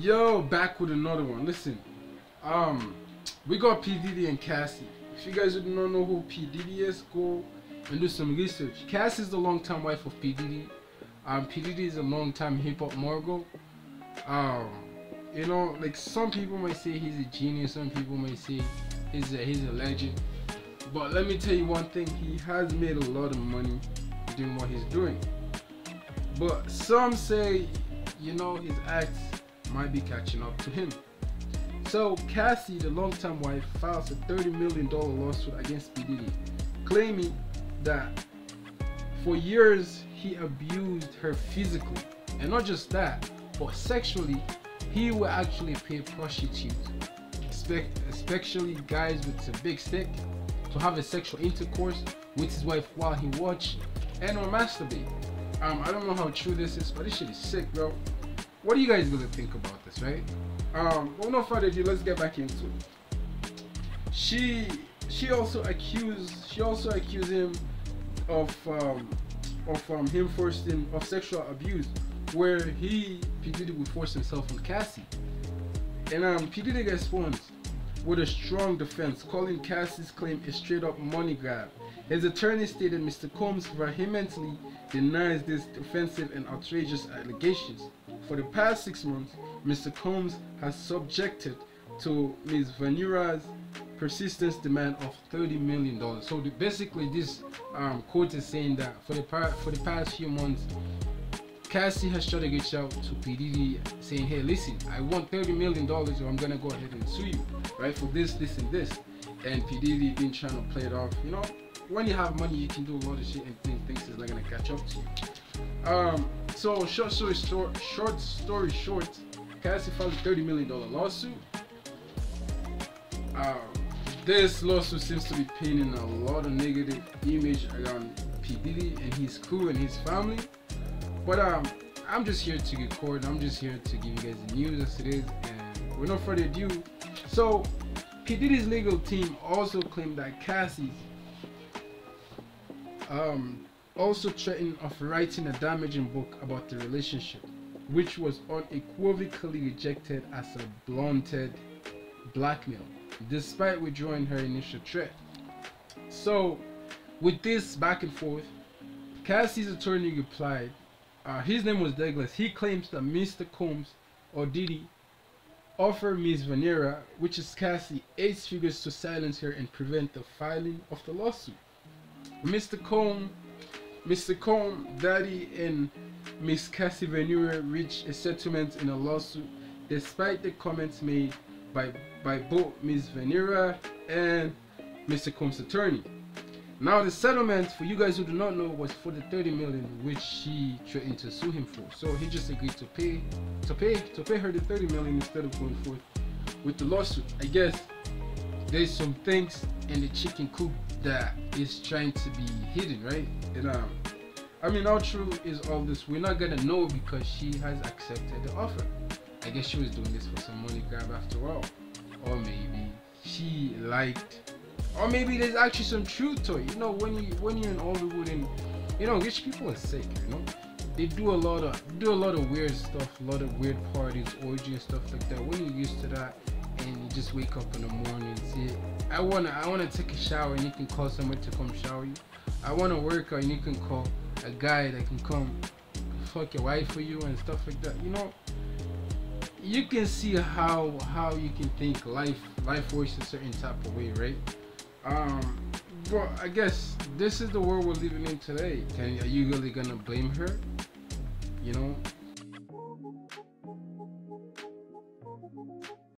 Yo, back with another one. Listen, um, we got P Diddy and Cassie. If you guys do not know who P Diddy is, go and do some research. Cassie is the longtime wife of P Diddy. Um, P Diddy is a longtime hip hop mogul. Um, you know, like some people might say he's a genius, some people might say he's a he's a legend. But let me tell you one thing: he has made a lot of money doing what he's doing. But some say, you know, his acts might be catching up to him. So Cassie, the longtime wife, files a $30 million lawsuit against P. Diddy, claiming that for years he abused her physically. And not just that, but sexually, he will actually pay prostitutes, especially guys with a big stick, to have a sexual intercourse with his wife while he watched and or masturbate. Um, I don't know how true this is, but this shit is sick, bro. What do you guys gonna think about this, right? Um, well, no further ado, let's get back into it. She she also accused she also accused him of um, of um, him forcing of sexual abuse, where he P Diddy would force himself on Cassie, and um, P Diddy responds with a strong defense, calling Cassie's claim a straight up money grab. His attorney stated Mr. Combs vehemently denies these offensive and outrageous allegations. For the past six months, Mr. Combs has subjected to Ms. Vanera's persistence demand of $30 million. So the, basically, this um, quote is saying that for the for the past few months, Cassie has tried to reach out to P Diddy saying, "Hey, listen, I want $30 million, or I'm gonna go ahead and sue you, right, for this, this, and this." And P Diddy been trying to play it off. You know, when you have money, you can do a lot of shit and think things is not gonna catch up to you. Um, so short story short, short story short, Cassie filed a thirty million dollar lawsuit. Um, this lawsuit seems to be painting a lot of negative image around P Diddy and his crew and his family. But um, I'm just here to record. I'm just here to give you guys the news as it is. And with no further ado, so P Diddy's legal team also claimed that Cassie um, also threatened of writing a damaging book about the relationship, which was unequivocally rejected as a blunted blackmail, despite withdrawing her initial threat. So, with this back and forth, Cassie's attorney replied, uh, his name was Douglas. He claims that Mr. Combs or Diddy offered Ms. Vanera, which is Cassie, eight figures to silence her and prevent the filing of the lawsuit. Mr. Combs Mr. Combs, Daddy, and Miss Cassie Ventura reached a settlement in a lawsuit despite the comments made by, by both Miss Venera and Mr. Combs' attorney. Now the settlement, for you guys who do not know, was for the 30 million which she threatened to sue him for. So he just agreed to pay to pay to pay her the 30 million instead of going forth with the lawsuit. I guess there's some things in the chicken coop that is trying to be hidden, right? And um, I mean, how true is all this? We're not gonna know because she has accepted the offer. I guess she was doing this for some money grab after all, or maybe she liked, or maybe there's actually some truth to it. You know, when you when you're in Hollywood and you know, rich people are sick. You know, they do a lot of do a lot of weird stuff, a lot of weird parties, orgy and stuff like that. When you're used to that, and you just wake up in the morning see, I wanna I wanna take a shower and you can call someone to come shower you. I wanna work out and you can call a guy that can come fuck your wife for you and stuff like that. You know, you can see how how you can think life life works a certain type of way, right? Um, but I guess this is the world we're living in today. Can are you really gonna blame her? You know,